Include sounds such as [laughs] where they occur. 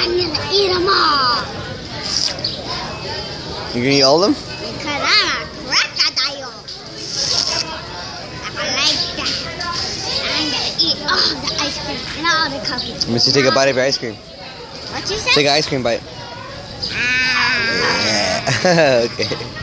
I'm gonna eat them all. You gonna eat all of them? Because I'm a crocodile. I like that. I'm gonna eat all the ice cream and all the cookies. Let me see, take a bite of your ice cream. What you say? Take an ice cream bite. Ah. Yeah. [laughs] okay.